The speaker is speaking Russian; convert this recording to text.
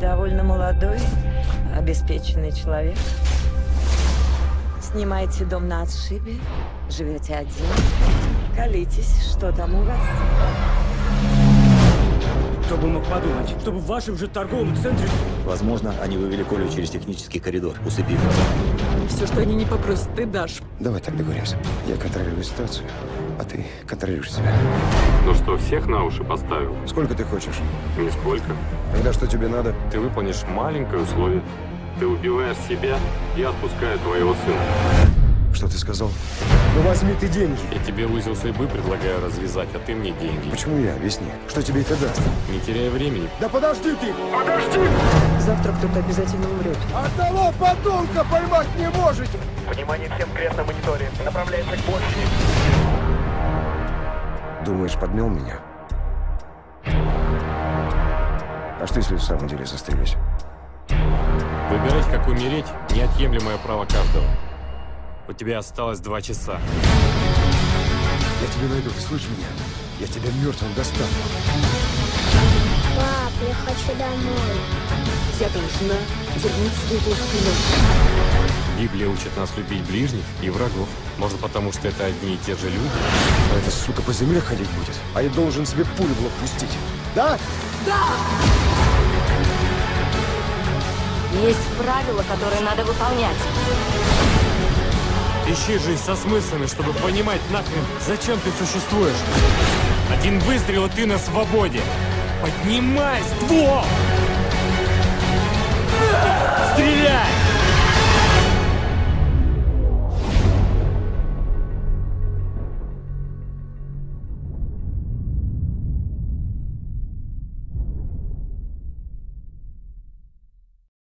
Довольно молодой, обеспеченный человек. Снимаете дом на отшибе, живете один. Колитесь, что там у вас? Кто бы мог подумать, чтобы в вашем же торговом центре... Возможно, они вывели Колю через технический коридор, усыпив. Все, что они не попросят, ты дашь. Давай так договоримся. Я контролирую ситуацию, а ты контролируешь себя. Ну что, всех на уши поставил? Сколько ты хочешь? Нисколько. Тогда что тебе надо? Ты выполнишь маленькое условие. Ты убиваешь себя и отпускаю твоего сына. Что ты сказал? Ну возьми ты деньги. Я тебе узел судьбы предлагаю развязать, а ты мне деньги. Почему я? Объясни. Что тебе это даст? Не теряй времени. Да подожди ты! Завтра кто-то обязательно умрет. Одного подонка поймать не можете! Внимание всем крес на мониторе. Направляется к площади. Думаешь, подмел меня? А что, если в самом деле застрелюсь? Выбирать, как умереть, неотъемлемое право каждого. У тебя осталось два часа. Я тебя найду, ты слышишь меня? Я тебя мертвым достану. Пап, я хочу домой. Я должна вернуть своего сына. Библия учит нас любить ближних и врагов. Может, потому что это одни и те же люди? А эта сука по земле ходить будет. А я должен себе пулю в лоб пустить. Да? Есть правила, которые надо выполнять. Ищи жизнь со смыслами, чтобы понимать нахрен, зачем ты существуешь. Один выстрел, и ты на свободе. Поднимай ствол! Стреляй!